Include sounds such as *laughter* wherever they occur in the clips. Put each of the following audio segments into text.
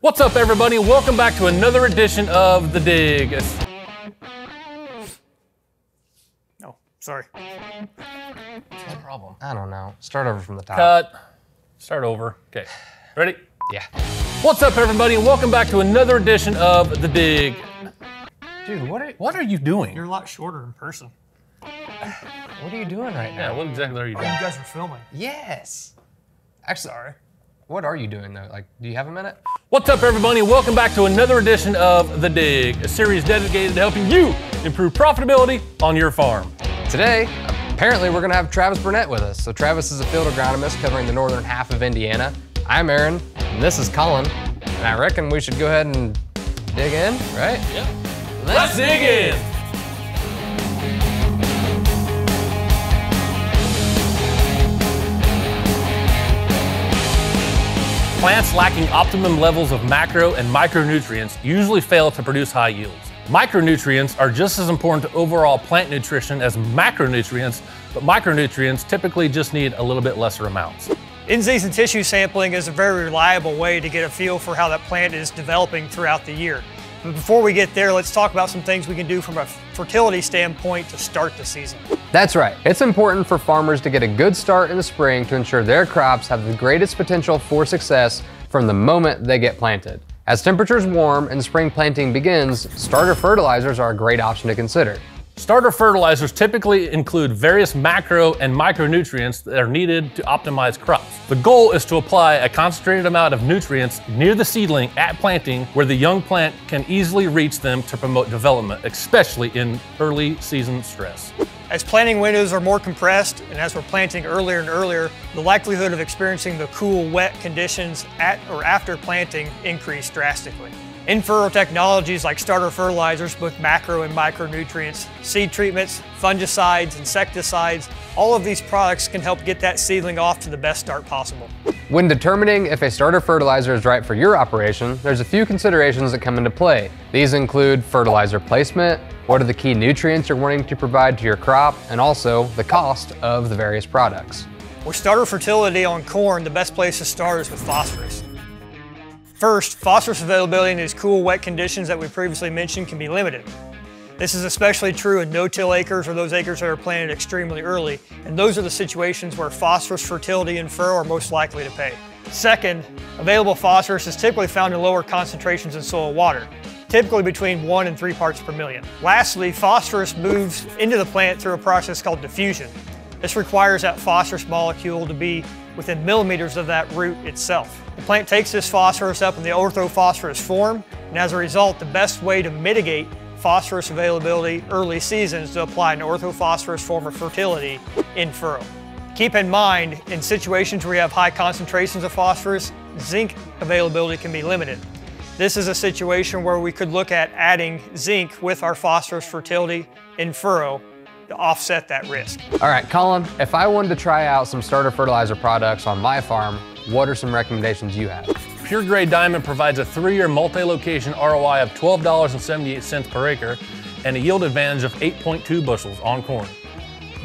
What's up, everybody? Welcome back to another edition of The Dig. Oh, sorry. No problem. I don't know. Start over from the top. Cut. Start over. Okay. Ready? Yeah. What's up, everybody, and welcome back to another edition of The Dig. Dude, what are, What are you doing? You're a lot shorter in person. what are you doing right yeah, now? what exactly are you oh, doing? You guys are filming. Yes. Actually, sorry. what are you doing though? Like, do you have a minute? What's up, everybody, welcome back to another edition of The Dig, a series dedicated to helping you improve profitability on your farm. Today, apparently, we're gonna have Travis Burnett with us. So Travis is a field agronomist covering the northern half of Indiana. I'm Aaron, and this is Colin. And I reckon we should go ahead and dig in, right? Yeah. Let's dig in. Plants lacking optimum levels of macro and micronutrients usually fail to produce high yields. Micronutrients are just as important to overall plant nutrition as macronutrients, but micronutrients typically just need a little bit lesser amounts. In-season tissue sampling is a very reliable way to get a feel for how that plant is developing throughout the year. But before we get there, let's talk about some things we can do from a fertility standpoint to start the season. That's right. It's important for farmers to get a good start in the spring to ensure their crops have the greatest potential for success from the moment they get planted. As temperatures warm and spring planting begins, starter fertilizers are a great option to consider. Starter fertilizers typically include various macro and micronutrients that are needed to optimize crops. The goal is to apply a concentrated amount of nutrients near the seedling at planting where the young plant can easily reach them to promote development, especially in early season stress. As planting windows are more compressed and as we're planting earlier and earlier, the likelihood of experiencing the cool, wet conditions at or after planting increase drastically. In-furrow technologies like starter fertilizers, both macro and micronutrients, seed treatments, fungicides, insecticides, all of these products can help get that seedling off to the best start possible. When determining if a starter fertilizer is right for your operation, there's a few considerations that come into play. These include fertilizer placement, what are the key nutrients you're wanting to provide to your crop, and also the cost of the various products. For starter fertility on corn, the best place to start is with phosphorus. First, phosphorus availability in these cool, wet conditions that we previously mentioned can be limited. This is especially true in no-till acres or those acres that are planted extremely early, and those are the situations where phosphorus fertility and furrow are most likely to pay. Second, available phosphorus is typically found in lower concentrations in soil water, typically between 1 and 3 parts per million. Lastly, phosphorus moves into the plant through a process called diffusion. This requires that phosphorus molecule to be within millimeters of that root itself. The plant takes this phosphorus up in the orthophosphorus form, and as a result, the best way to mitigate phosphorus availability early seasons to apply an orthophosphorus form of fertility in furrow. Keep in mind, in situations where you have high concentrations of phosphorus, zinc availability can be limited. This is a situation where we could look at adding zinc with our phosphorus fertility in furrow to offset that risk. All right, Colin, if I wanted to try out some starter fertilizer products on my farm, what are some recommendations you have? Pure Grey Diamond provides a three-year multi-location ROI of $12.78 per acre and a yield advantage of 8.2 bushels on corn.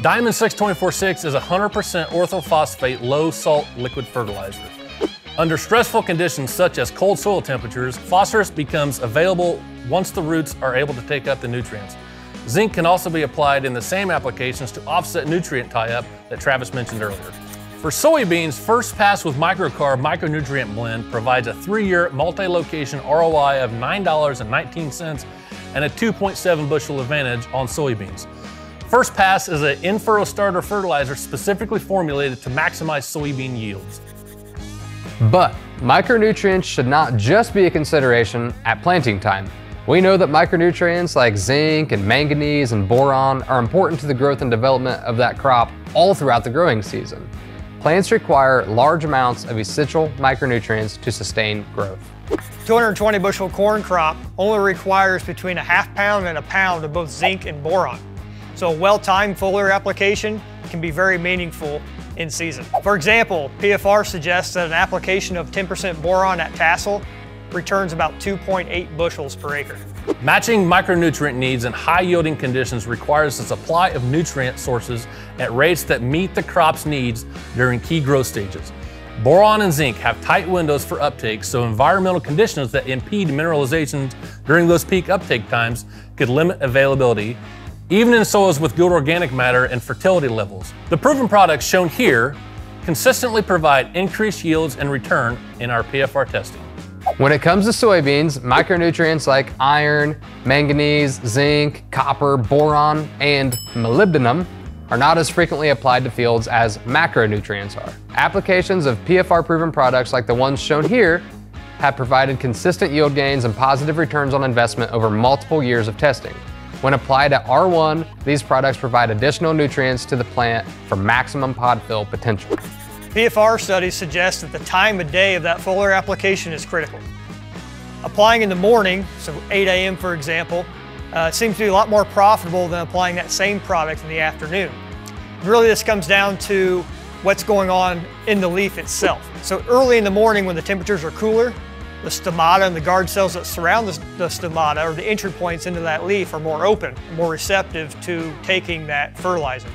Diamond 6246 is 100% orthophosphate low salt liquid fertilizer. Under stressful conditions such as cold soil temperatures, phosphorus becomes available once the roots are able to take up the nutrients. Zinc can also be applied in the same applications to offset nutrient tie-up that Travis mentioned earlier. For soybeans, First Pass with Microcarb Micronutrient Blend provides a three-year multi-location ROI of $9.19 and a 2.7 bushel advantage on soybeans. First Pass is an in-furrow starter fertilizer specifically formulated to maximize soybean yields. But micronutrients should not just be a consideration at planting time. We know that micronutrients like zinc and manganese and boron are important to the growth and development of that crop all throughout the growing season. Plants require large amounts of essential micronutrients to sustain growth. 220 bushel corn crop only requires between a half pound and a pound of both zinc and boron. So a well-timed foliar application can be very meaningful in season. For example, PFR suggests that an application of 10% boron at tassel returns about 2.8 bushels per acre. Matching micronutrient needs in high yielding conditions requires the supply of nutrient sources at rates that meet the crop's needs during key growth stages. Boron and zinc have tight windows for uptake, so environmental conditions that impede mineralization during those peak uptake times could limit availability, even in soils with good organic matter and fertility levels. The proven products shown here consistently provide increased yields and return in our PFR testing. When it comes to soybeans, micronutrients like iron, manganese, zinc, copper, boron, and molybdenum are not as frequently applied to fields as macronutrients are. Applications of PFR proven products like the ones shown here have provided consistent yield gains and positive returns on investment over multiple years of testing. When applied at R1, these products provide additional nutrients to the plant for maximum pod fill potential. PFR studies suggest that the time of day of that foliar application is critical. Applying in the morning, so 8 a.m. for example, uh, seems to be a lot more profitable than applying that same product in the afternoon. Really this comes down to what's going on in the leaf itself. So early in the morning when the temperatures are cooler, the stomata and the guard cells that surround the, the stomata or the entry points into that leaf are more open, more receptive to taking that fertilizer.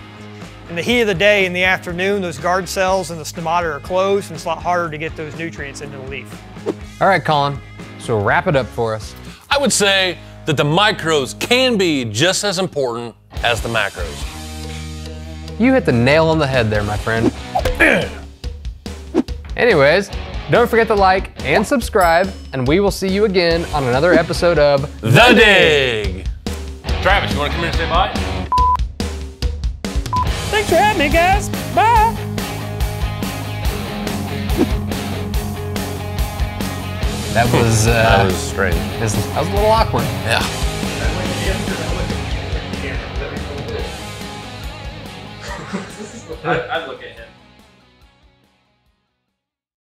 In the heat of the day in the afternoon, those guard cells and the stomata are closed and it's a lot harder to get those nutrients into the leaf. All right, Colin, so wrap it up for us. I would say that the micros can be just as important as the macros. You hit the nail on the head there, my friend. *clears throat* Anyways, don't forget to like and subscribe, and we will see you again on another episode of The Dig! Travis, you want to come here and say bye? Thanks for having me, guys. Bye. That was, uh, That was strange. that was a little awkward. Yeah. *laughs* I'd look at